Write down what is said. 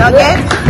Okay?